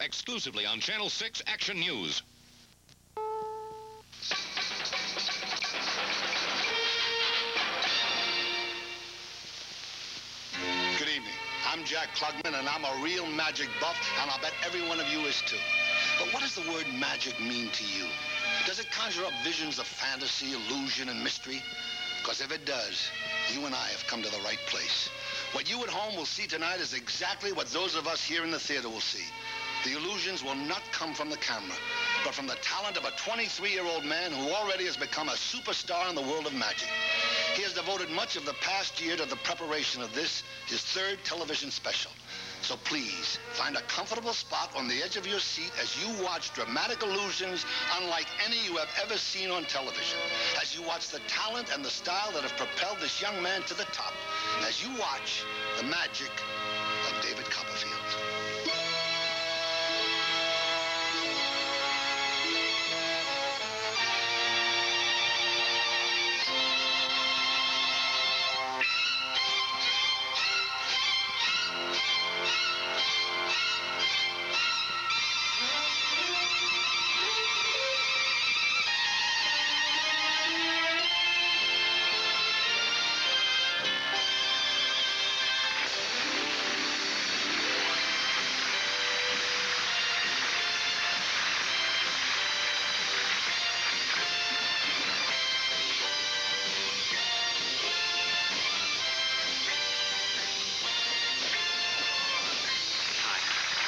exclusively on Channel 6 Action News. Good evening. I'm Jack Klugman, and I'm a real magic buff, and I'll bet every one of you is too. But what does the word magic mean to you? Does it conjure up visions of fantasy, illusion, and mystery? Because if it does, you and I have come to the right place. What you at home will see tonight is exactly what those of us here in the theater will see. The illusions will not come from the camera, but from the talent of a 23-year-old man who already has become a superstar in the world of magic. He has devoted much of the past year to the preparation of this, his third television special. So please, find a comfortable spot on the edge of your seat as you watch dramatic illusions unlike any you have ever seen on television. As you watch the talent and the style that have propelled this young man to the top. As you watch the magic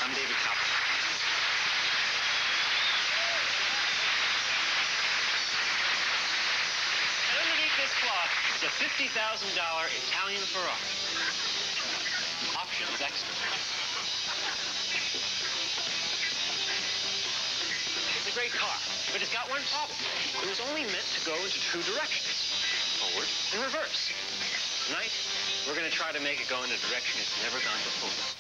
I'm David Copperfield. And underneath this cloth is a $50,000 Italian Ferrari. Options extra. It's a great car, but it's got one problem. It was only meant to go into two directions, forward and reverse. Tonight, we're going to try to make it go in a direction it's never gone before.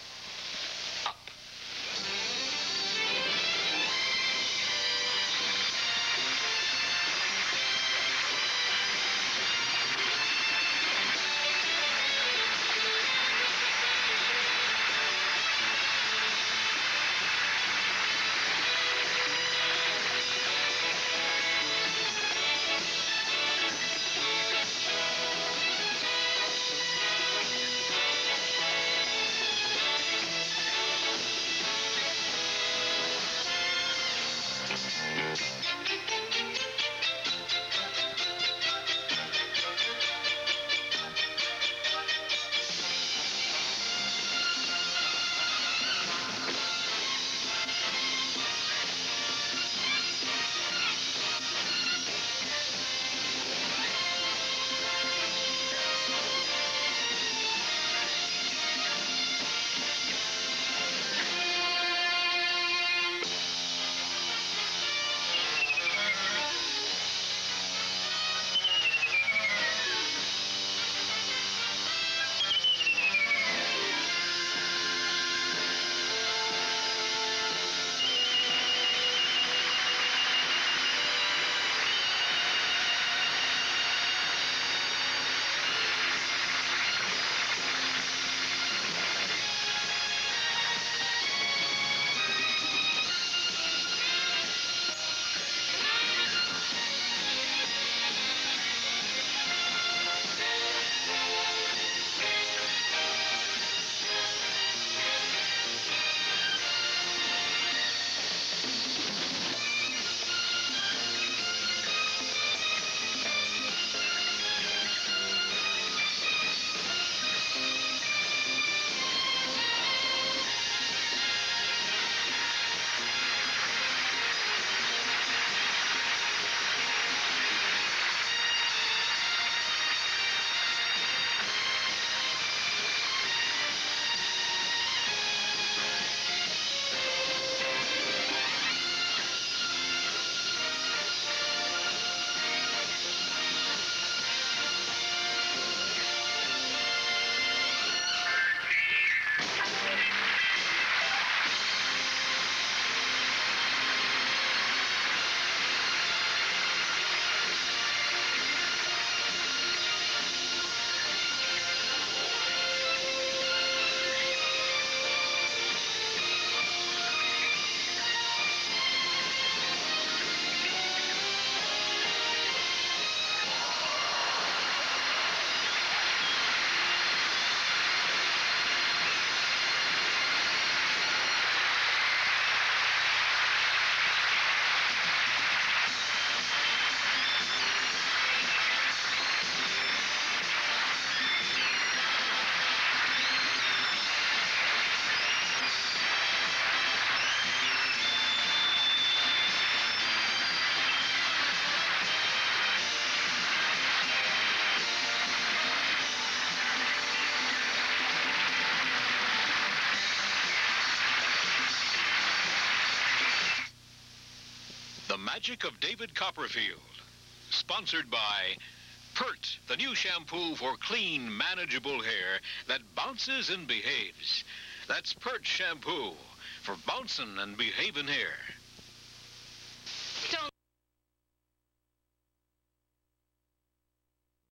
The Magic of David Copperfield. Sponsored by Pert, the new shampoo for clean, manageable hair that bounces and behaves. That's Pert shampoo for bouncing and behaving hair. Don't